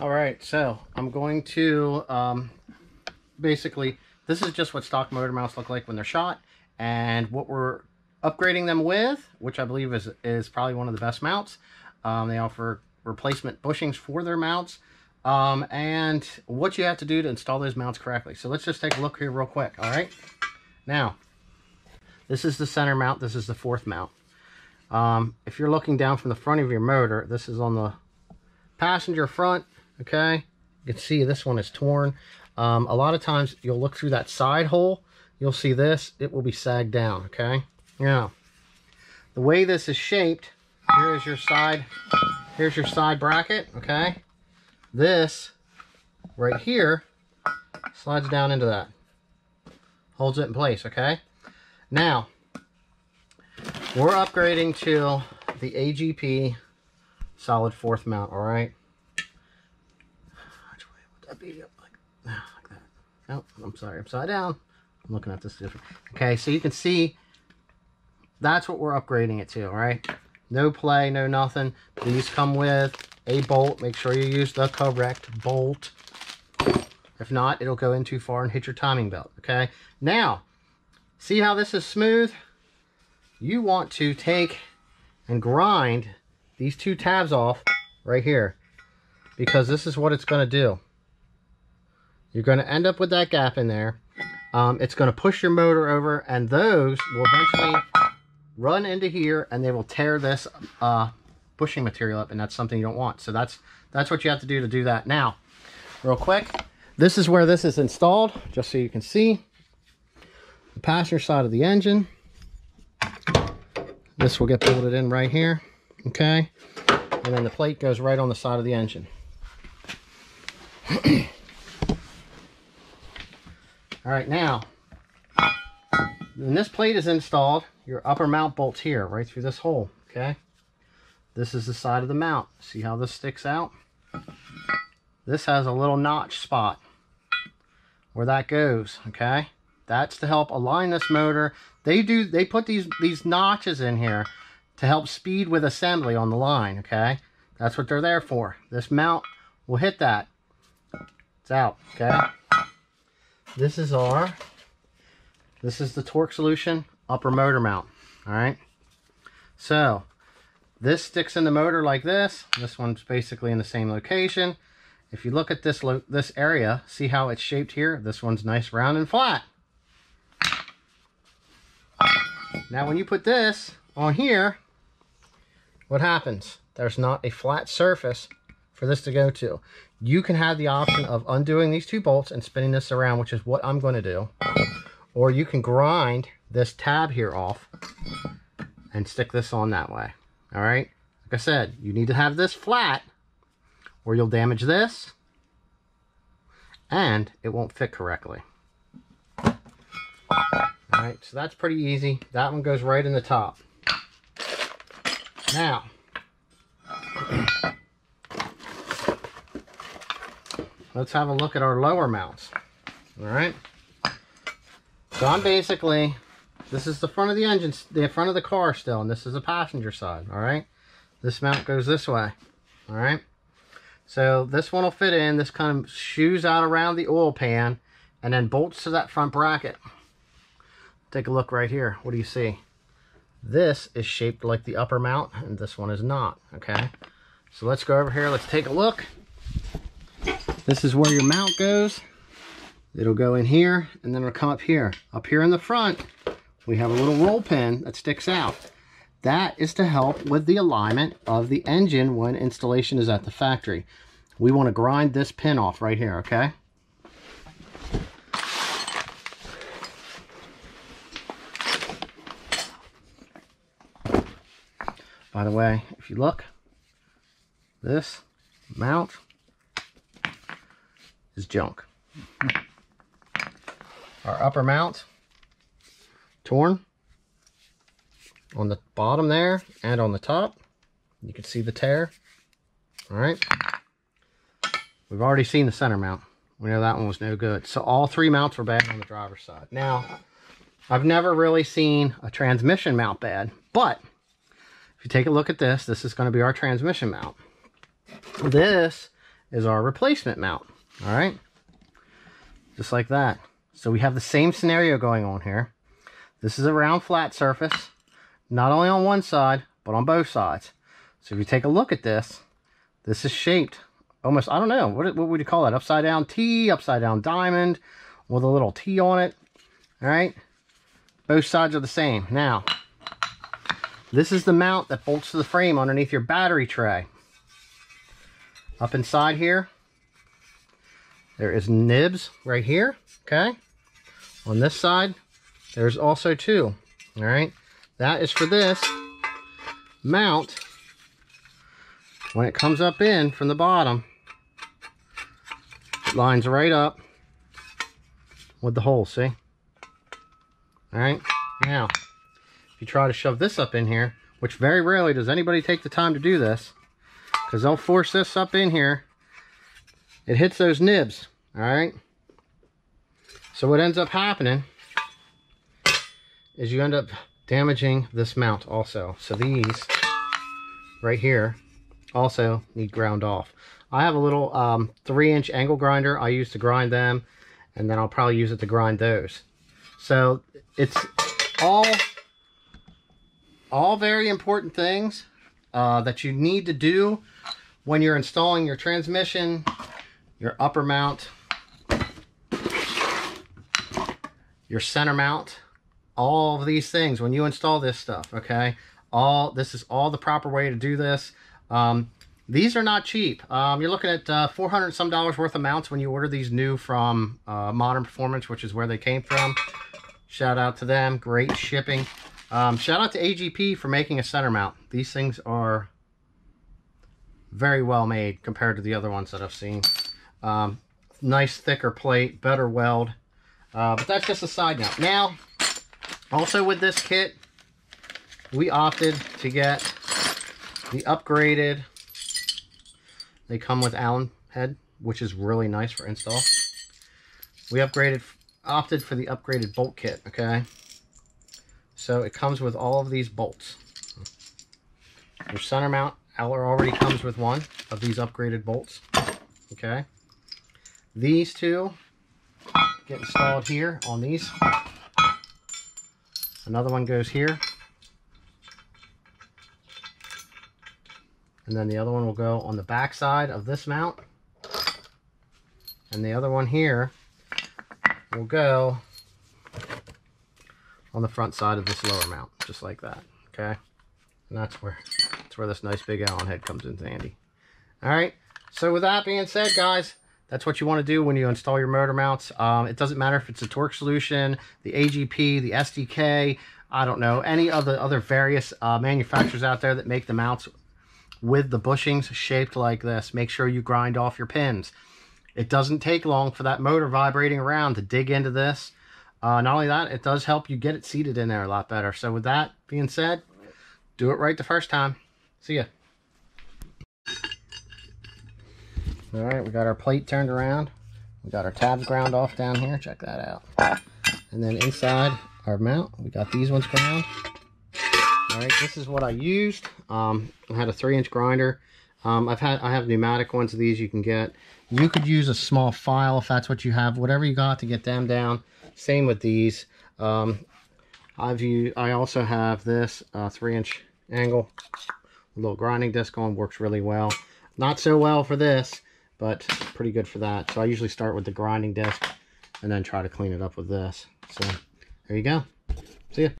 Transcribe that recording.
All right, so I'm going to um, basically, this is just what stock motor mounts look like when they're shot. And what we're upgrading them with, which I believe is, is probably one of the best mounts. Um, they offer replacement bushings for their mounts. Um, and what you have to do to install those mounts correctly. So let's just take a look here real quick, all right? Now, this is the center mount. This is the fourth mount. Um, if you're looking down from the front of your motor, this is on the passenger front, okay? You can see this one is torn. Um, a lot of times you'll look through that side hole, you'll see this, it will be sagged down, okay? Now, the way this is shaped, here is your side, here's your side bracket, okay? This, right here, slides down into that. Holds it in place, okay? Now, we're upgrading to the AGP solid fourth mount, all right? Up like, like that. Oh, I'm sorry, upside down. I'm looking at this different. Okay, so you can see that's what we're upgrading it to, all right? No play, no nothing. These come with a bolt. Make sure you use the correct bolt. If not, it'll go in too far and hit your timing belt, okay? Now, see how this is smooth? You want to take and grind these two tabs off right here because this is what it's going to do. You're going to end up with that gap in there. Um, it's going to push your motor over and those will eventually run into here and they will tear this uh, bushing material up and that's something you don't want. So that's that's what you have to do to do that. Now, real quick, this is where this is installed, just so you can see. The passenger side of the engine. This will get bolted in right here, okay? And then the plate goes right on the side of the engine. All right, now, when this plate is installed, your upper mount bolts here, right through this hole, okay? This is the side of the mount. See how this sticks out? This has a little notch spot where that goes, okay? That's to help align this motor. They do, they put these, these notches in here to help speed with assembly on the line, okay? That's what they're there for. This mount will hit that. It's out, okay? This is our, this is the torque solution upper motor mount, all right? So, this sticks in the motor like this. This one's basically in the same location. If you look at this this area, see how it's shaped here? This one's nice, round, and flat. Now, when you put this on here, what happens? There's not a flat surface for this to go to. You can have the option of undoing these two bolts and spinning this around, which is what I'm going to do. Or you can grind this tab here off and stick this on that way. All right. Like I said, you need to have this flat or you'll damage this and it won't fit correctly. All right. So that's pretty easy. That one goes right in the top. Now, let's have a look at our lower mounts. All right. So I'm basically, this is the front of the engine, the front of the car still, and this is the passenger side, all right? This mount goes this way, all right? So this one will fit in. This kind of shoes out around the oil pan and then bolts to that front bracket. Take a look right here. What do you see? This is shaped like the upper mount, and this one is not, okay? So let's go over here. Let's take a look. This is where your mount goes. It'll go in here, and then it'll come up here. Up here in the front, we have a little roll pin that sticks out. That is to help with the alignment of the engine when installation is at the factory. We want to grind this pin off right here, okay? By the way, if you look, this mount is junk. Our upper mount, torn on the bottom there and on the top. You can see the tear. All right. We've already seen the center mount. We know that one was no good. So all three mounts were bad on the driver's side. Now, I've never really seen a transmission mount bad, but if you take a look at this, this is going to be our transmission mount. This is our replacement mount. All right. Just like that. So we have the same scenario going on here. This is a round flat surface, not only on one side, but on both sides. So if you take a look at this, this is shaped almost, I don't know, what, what would you call that? Upside down T, upside down diamond with a little T on it. All right. Both sides are the same. Now, this is the mount that bolts to the frame underneath your battery tray. Up inside here, there is nibs right here, okay? On this side, there's also two, all right? That is for this mount. When it comes up in from the bottom, it lines right up with the hole, see? All right, now, if you try to shove this up in here, which very rarely does anybody take the time to do this, because they'll force this up in here, it hits those nibs, all right? So what ends up happening is you end up damaging this mount also. So these right here also need ground off. I have a little um, three inch angle grinder I use to grind them and then I'll probably use it to grind those. So it's all all very important things uh, that you need to do when you're installing your transmission, your upper mount, your center mount, all of these things when you install this stuff, okay? All This is all the proper way to do this. Um, these are not cheap. Um, you're looking at uh, 400 some dollars worth of mounts when you order these new from uh, Modern Performance, which is where they came from. Shout out to them. Great shipping. Um, shout out to AGP for making a center mount. These things are very well made compared to the other ones that I've seen. Um, nice thicker plate, better weld. Uh, but that's just a side note. Now, also with this kit, we opted to get the upgraded they come with Allen head, which is really nice for install. We upgraded, opted for the upgraded bolt kit, okay? So it comes with all of these bolts. Your center mount already comes with one of these upgraded bolts, okay? These two get installed here on these. Another one goes here. And then the other one will go on the back side of this mount. And the other one here will go on the front side of this lower mount, just like that, okay? And that's where, that's where this nice big Allen head comes in handy. All right, so with that being said, guys, that's what you want to do when you install your motor mounts. Um, it doesn't matter if it's a torque solution, the AGP, the SDK, I don't know, any of the other various uh, manufacturers out there that make the mounts with the bushings shaped like this. Make sure you grind off your pins. It doesn't take long for that motor vibrating around to dig into this. Uh, not only that, it does help you get it seated in there a lot better. So with that being said, do it right the first time. See ya. All right, we got our plate turned around. We got our tabs ground off down here. Check that out. And then inside our mount, we got these ones ground. All right, this is what I used. Um, I had a three inch grinder. Um, I've had, I have pneumatic ones of these you can get. You could use a small file if that's what you have, whatever you got to get them down. Same with these. Um, I've used, I also have this uh, three inch angle, little grinding disc on, works really well. Not so well for this, but pretty good for that. So I usually start with the grinding disc and then try to clean it up with this. So there you go. See ya.